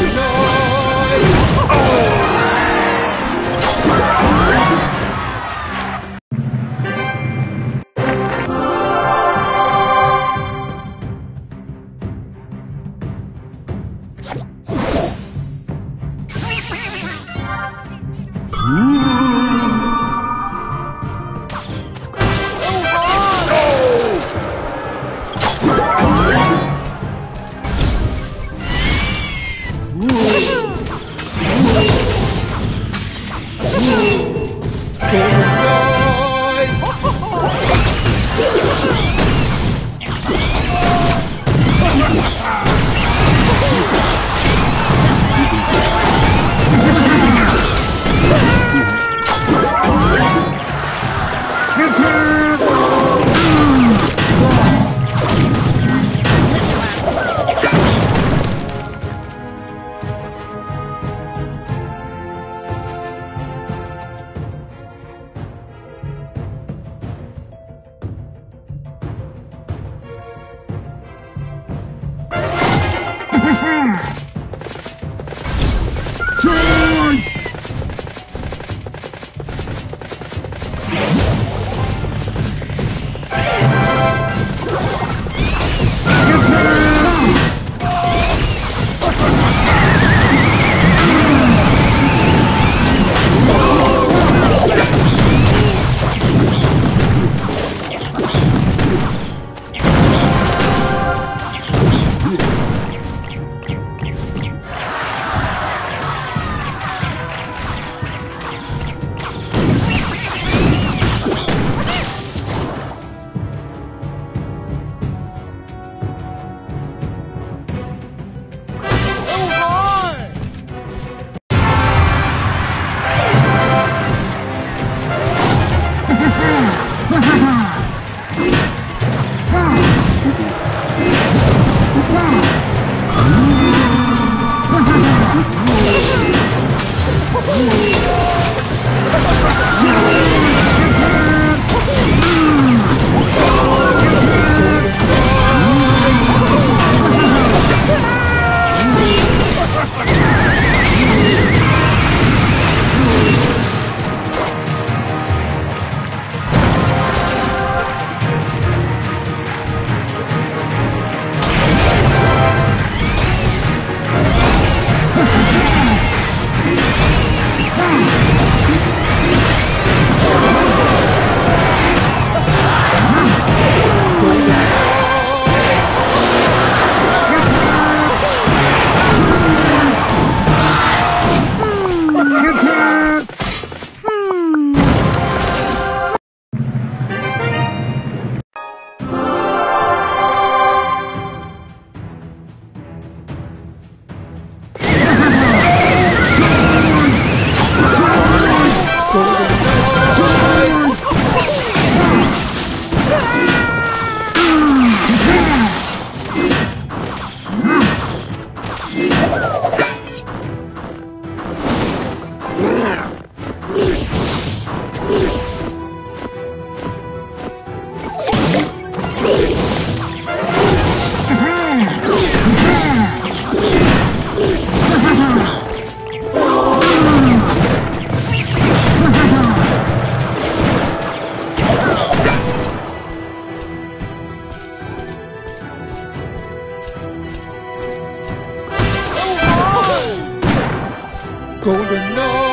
Oh! Música Golden Knight!